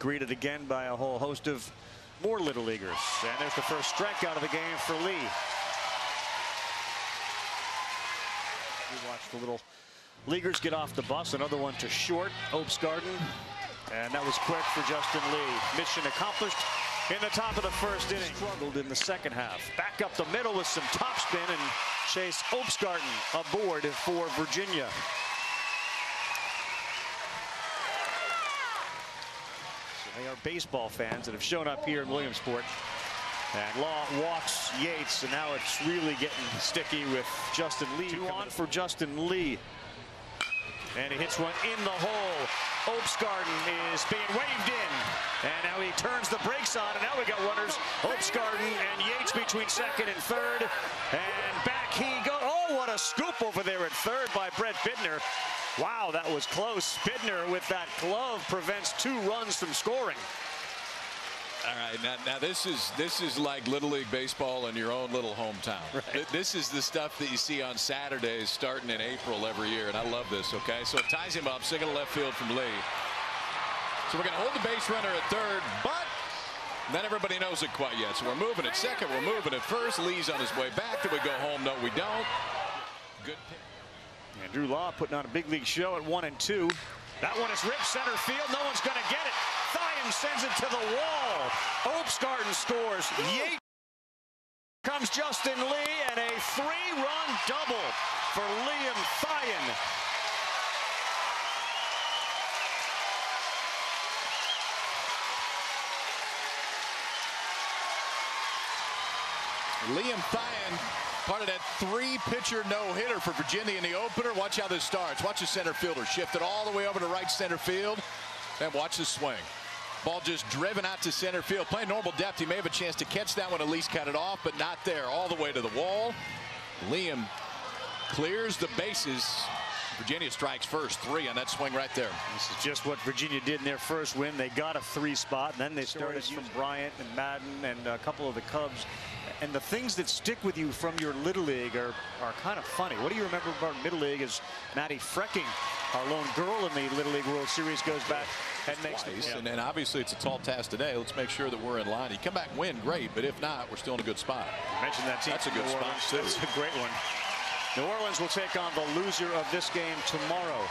greeted again by a whole host of more Little Leaguers. And there's the first strikeout of the game for Lee. We watch the Little Leaguers get off the bus. Another one to short, Opsgarden. And that was quick for Justin Lee. Mission accomplished in the top of the first inning. Struggled in the second half. Back up the middle with some topspin and Chase Opsgarden aboard for Virginia. So they are baseball fans that have shown up here in Williamsport. And Law walks Yates, and now it's really getting sticky with Justin Lee. Two on for Justin Lee. And he hits one in the hole. Opsgarden is being waved in. And now he turns the brakes on. And now we got runners. Opsgarden and Yates between second and third. And back he goes. Oh, what a scoop over there at third by Brett Bittner. Wow, that was close. Spidner with that glove prevents two runs from scoring. All right, now, now, this is this is like Little League baseball in your own little hometown. Right. This is the stuff that you see on Saturdays starting in April every year, and I love this, okay? So it ties him up, single left field from Lee. So we're going to hold the base runner at third, but not everybody knows it quite yet. So we're moving at second, we're moving at first. Lee's on his way back. Do we go home? No, we don't. Good pick. Andrew Law putting on a big league show at one and two. That one is ripped center field. No one's going to get it. Thien sends it to the wall. Opsgarden scores. Yates comes Justin Lee and a three-run double for Liam Thien. Liam Thien, part of that three-pitcher no-hitter for Virginia in the opener. Watch how this starts. Watch the center fielder shift it all the way over to right center field. And watch the swing. Ball just driven out to center field. Playing normal depth, he may have a chance to catch that one, at least cut it off, but not there. All the way to the wall. Liam clears the bases. Virginia strikes first, three on that swing right there. This is just what Virginia did in their first win. They got a three spot, and then they started from Bryant and Maddon and a couple of the Cubs. And the things that stick with you from your Little League are, are kind of funny. What do you remember about Middle League is Maddie Freking, our lone girl in the Little League World Series, goes back and makes Twice, yeah. and, and obviously it's a tall task today. Let's make sure that we're in line. You come back and win, great, but if not, we're still in a good spot. You mentioned that team. That's a good spot, Orleans. too. That's a great one. New Orleans will take on the loser of this game tomorrow.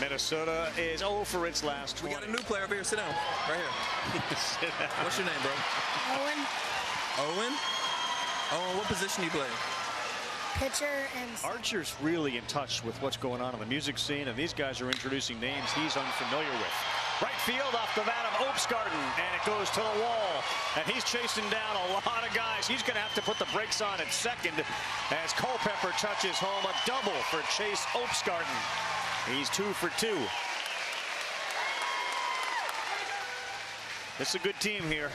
Minnesota is 0 for its last 20. We got a new player over here. Sit down. Right here. Sit down. What's your name, bro? Owen, Owen? Owen, what position do you play? pitcher, and Archer's really in touch with what's going on in the music scene, and these guys are introducing names he's unfamiliar with. Right field off the bat of Opsgarden, and it goes to the wall. And he's chasing down a lot of guys. He's going to have to put the brakes on at second as Culpepper touches home a double for Chase Opsgarden. He's two for two. It's a good team here.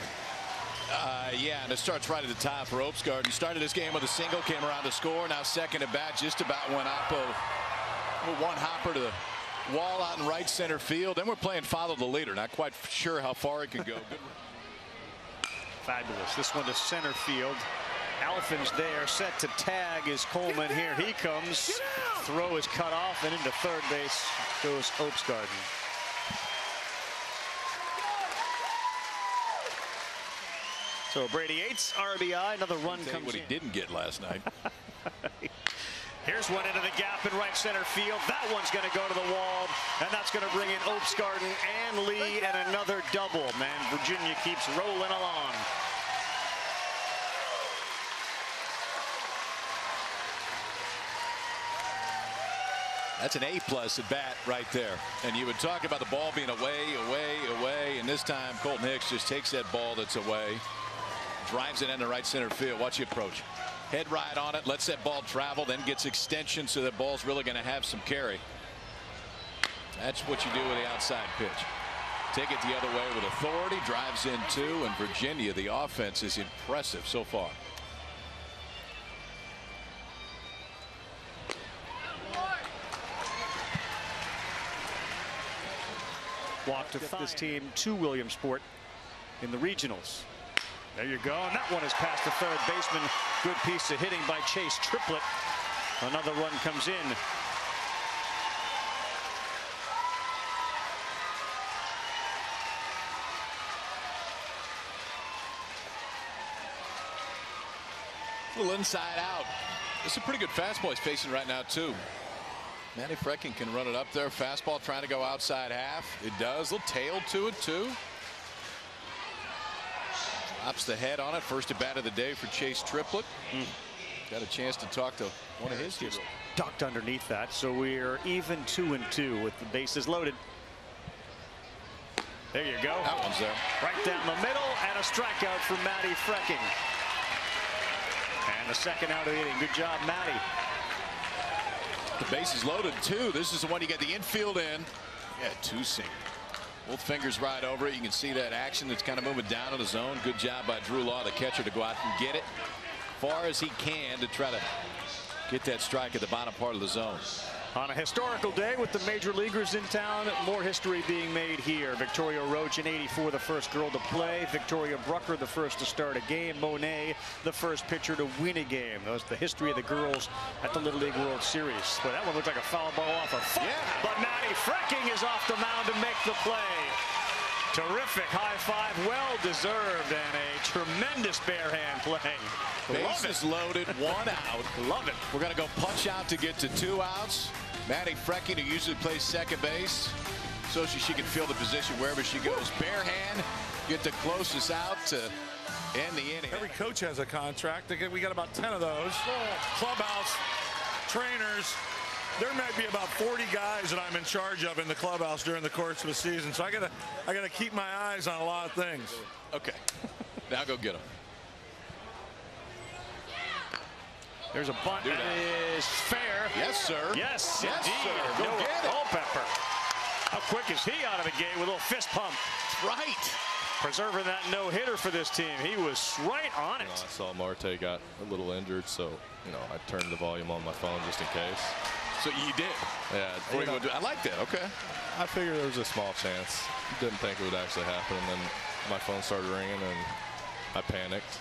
Uh, yeah, and it starts right at the top for Opsgarden. Started this game with a single, came around to score. Now second at bat, just about went up a one hopper to the wall out in right center field. Then we're playing follow the leader. Not quite sure how far it can go. Fabulous. This one to center field. Alphin's there, set to tag is Coleman. Here he comes. Throw is cut off, and into third base goes Opsgarden. So Brady Yates, RBI, another run Tell you comes what in. he didn't get last night. Here's one into the gap in right center field. That one's going to go to the wall, and that's going to bring in Opsgarden and Lee and another double. Man, Virginia keeps rolling along. That's an A plus at bat right there. And you would talk about the ball being away, away, away. And this time Colton Hicks just takes that ball that's away, drives it into right center field. Watch the approach. Head right on it, lets that ball travel, then gets extension so that ball's really going to have some carry. That's what you do with the outside pitch. Take it the other way with authority, drives in two, and Virginia, the offense is impressive so far. Walk to this team to Williamsport in the regionals. There you go. And that one is past the third baseman. Good piece of hitting by Chase Triplet. Another run comes in. A little inside out. It's a pretty good fastball he's facing right now, too. Maddie Freking can run it up there. Fastball trying to go outside half. It does. A little tail to it, too. Drops the head on it. First at bat of the day for Chase Triplett. Mm. Got a chance to talk to one of his heroes. Ducked underneath that, so we're even two and two with the bases loaded. There you go. That one's there. Right down the middle and a strikeout for Maddie Freking. And the second out of the inning. Good job, Maddie. The base is loaded too. This is the one you get the infield in. Yeah, two seam. Both fingers right over it. You can see that action that's kind of moving down in the zone. Good job by Drew Law, the catcher, to go out and get it far as he can to try to get that strike at the bottom part of the zone. On a historical day with the major leaguers in town, more history being made here. Victoria Roche in 84, the first girl to play. Victoria Brucker, the first to start a game. Mo'ne, the first pitcher to win a game. That was the history of the girls at the Little League World Series. But that one looked like a foul ball off a foot. Yeah. But Maddie Freking is off the mound to make the play. Terrific high five, well deserved, and a tremendous bare hand play. Love Bases loaded, one out. Love it. We're going to go punch out to get to two outs. Maddie Freking, who usually plays second base, so she, she can feel the position wherever she goes. Bare hand, get the closest out to end the inning. Every coach has a contract. We got about 10 of those. Oh. Clubhouse, trainers. There might be about 40 guys that I'm in charge of in the clubhouse during the course of a season. So I gotta, I gotta keep my eyes on a lot of things. Okay, now go get him. There's a bunt Do that that. is fair. Yes, sir. Yes, Yes, indeed. sir. Go Noah get it. Culpepper. How quick is he out of the gate with a little fist pump? Right. Preserving that no-hitter for this team. He was right on it. I saw Marte got a little injured, so you know I turned the volume on my phone just in case. So you did. Yeah, Before you you know, do- I like that. Okay. I figured there was a small chance. Didn't think it would actually happen, and then my phone started ringing, and I panicked,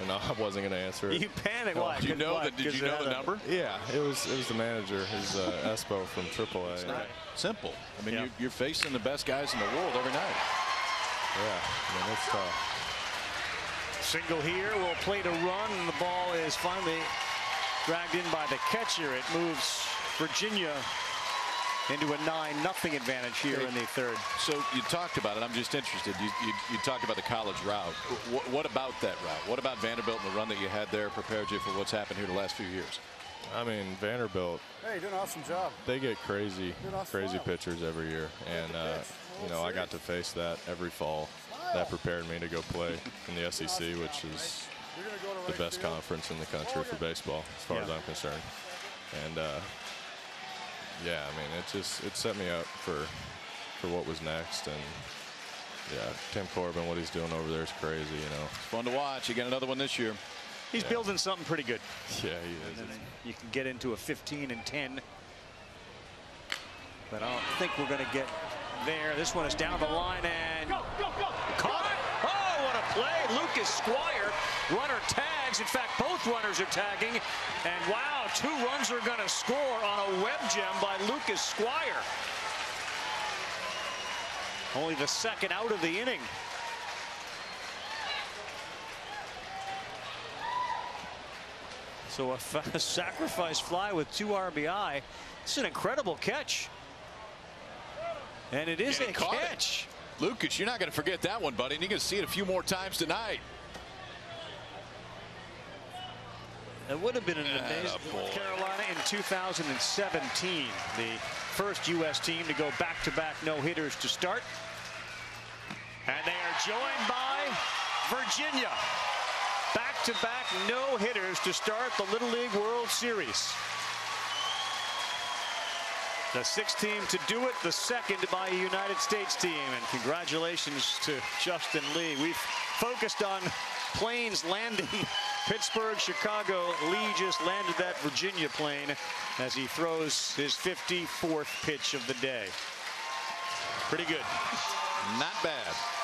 and I wasn't going to answer it. You panicked. Why? Did you know Why? that? Did 'Cause you know had the a- number? yeah, it was it was the manager, his uh, Espo from AAA. Yeah, Simple. I mean, Yeah. you, you're facing the best guys in the world every night. Yeah. I mean it's tough. Single here will play to run, and the ball is finally dragged in by the catcher. It moves Virginia into a 9 nothing advantage here in the third. So you talked about it. I'm just interested. You, you, you talked about the college route. What, what about that route? What about Vanderbilt and the run that you had there prepared you for what's happened here the last few years? I mean Vanderbilt, Hey, you're doing an awesome job. they get crazy, Dude, I'll crazy smile. pitchers every year, and uh, you know I got to face that every fall. That prepared me to go play in the SEC, which is You're gonna go to the best conference in the country for baseball, as far as I'm concerned. And uh, yeah, I mean, it just it set me up for for what was next. And yeah, Tim Corbin, what he's doing over there is crazy. You know, It's fun to watch. You got another one this year. He's building something pretty good. yeah, he is. And then you can get into a 15 and 10. But I don't think we're going to get there. This one is down the line and caught it. Play. Lucas Squire. Runner tags. In fact, both runners are tagging. And wow, two runs are going to score on a web gem by Lucas Squire. Only the second out of the inning. So a sacrifice fly with two RBI. It's an incredible catch. And it is a catch. it. Lucas, you're not going to forget that one, buddy. And you're going to see it a few more times tonight. It would have been an amazing boy. North Carolina in 2017, the first U.S. team to go back-to-back no-hitters to start. And they are joined by Virginia. Back-to-back no-hitters to start the Little League World Series. The sixth team to do it, the second by a United States team. And congratulations to Justin Lee. We've focused on planes landing Pittsburgh, Chicago. Lee just landed that Virginia plane as he throws his 54th pitch of the day. Pretty good. Not bad.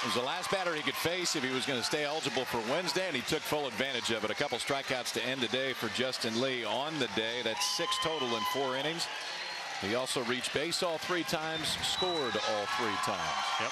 It was the last batter he could face if he was going to stay eligible for Wednesday, and he took full advantage of it. A couple strikeouts to end the day for Justin Lee on the day. That's six total in four innings. He also reached base all three times, scored all three times. Yep.